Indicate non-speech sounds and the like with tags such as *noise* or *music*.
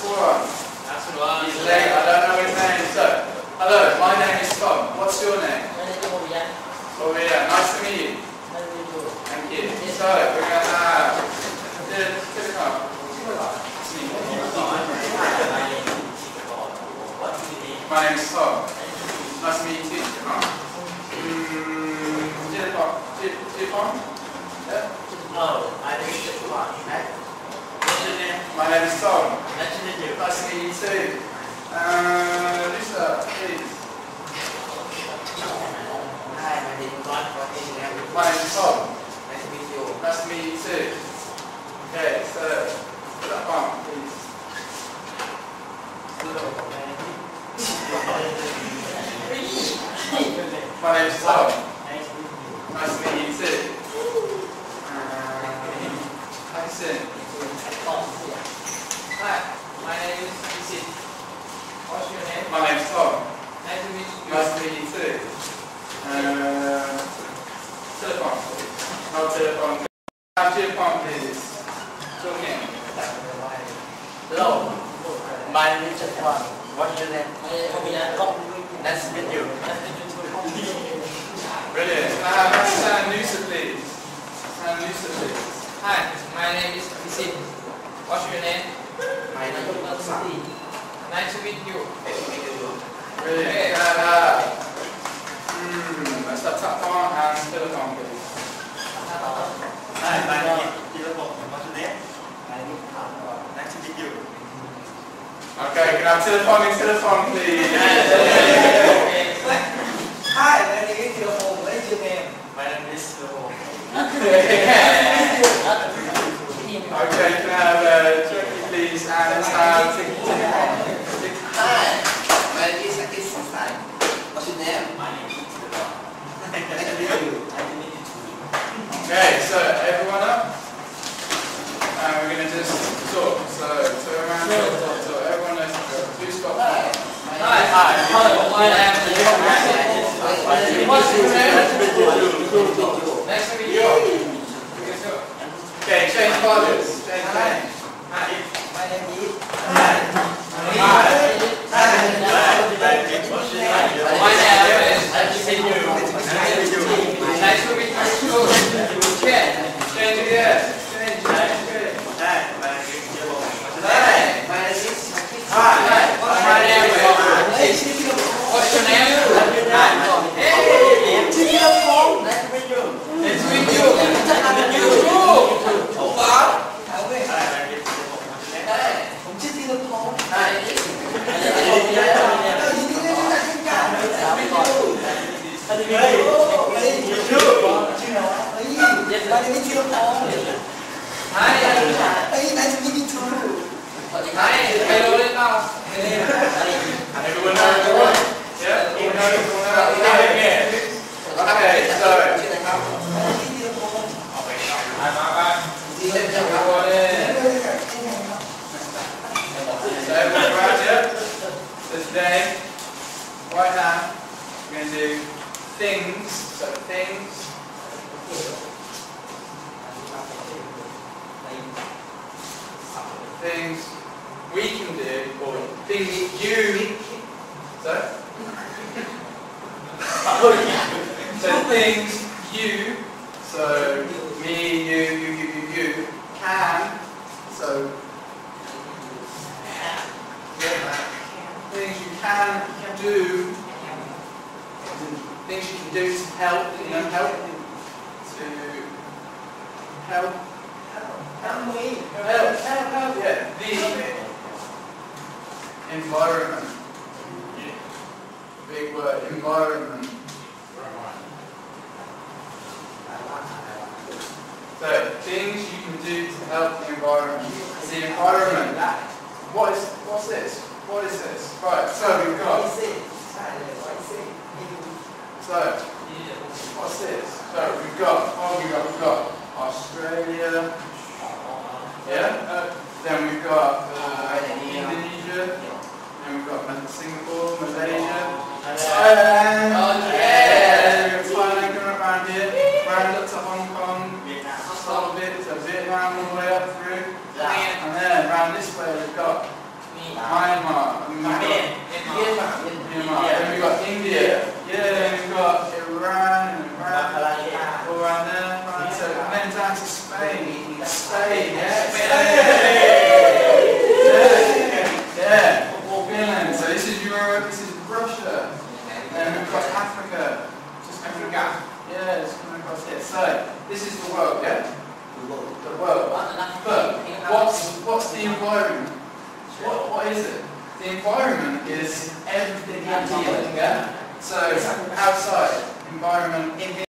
That's one. That's the. He's late. I don't know his name. So, hello, my name is Tom. What's your name? Over here. Nice to meet you. Thank you. So, we're going to have the, to the. My name is Tom. Nice to meet you too. Come on. Mm, to the car. To, to the car. Yeah. My name is Tom. Nice to meet you Nice to meet you too. Uh, Lisa, please. Hi, my name is Mark. My name is Tom. Nice to meet you. Nice to meet you too. Okay, so, to the car, please. My name is Tom. Nice to meet you too. Uh, Tyson. Hi, my name is Isid. What's your name? My name is Tom. Nice to meet you. Nice to meet you too. Uh, telephone, please. No telephone. Have telephone, please. Talk in. Hello, my name is Juan. What's your name? Nice to meet you. Brilliant. I have Hassan Noosa, please? Hassan Noosa, please. Hi, my name is Isid. What's your name? My name is Sam. Nice to meet you. Brilliant. Can I have, hmm, let's have telephone and telephone, please. Hi, my name is Dilipok. What's your name? My name is Ham. Nice to meet you. Okay, can I have telephone and telephone, please? Hi, my name is Theophon. What is your name? My name is Dilipok. Okay, can I have uh, Turkey, please, and let's have Tiki telephone. Hi, my name is Akis Sunstein. What's your name? My name is Dilipok. Nice to meet you. Nice to meet you too. Okay, so everyone up. And we're going to just talk. So, turn around, talk, talk, talk. Everyone knows the drill. Who's got Hi. Hi, hi. Hello, my name is What's your name? Nice to meet you. Okay, change fathers. Rồi. Hai ba ba. Đi lên cho things. So things. Things we can do, or things you. So. *laughs* so things you. So me, you, you, you, you, you can. So. Things you can do. Things you can do to help, you know, help. To help. Help me. Help, help, help, yeah. The environment. Yeah. Big word, environment. So, things you can do to help the environment. The environment. What is, what's this? What is this? Right, so we've got, so, what's this? So we've got, oh, we've got, we've got Australia, yeah? Uh, then we've got uh, Indonesia, then we've got Singapore, Malaysia, Thailand, oh, yeah. Thailand coming around here, round up to Hong Kong, start a bit to Vietnam all the way up through, and then around this way we've got Myanmar, Myanmar, Myanmar, then we've got India. Yeah, we've got Iran and Iran, Iran, France, so then down to Spain. Spain, yeah, Spain. Yeah, yeah. Finland. So this is Europe. This is Russia. And then we've got Africa. Just coming Africa. Yeah, just coming across here. So this is the world, yeah. The world. The world. But what's what's the environment? What what is it? The environment is everything here, yeah? So outside, environment in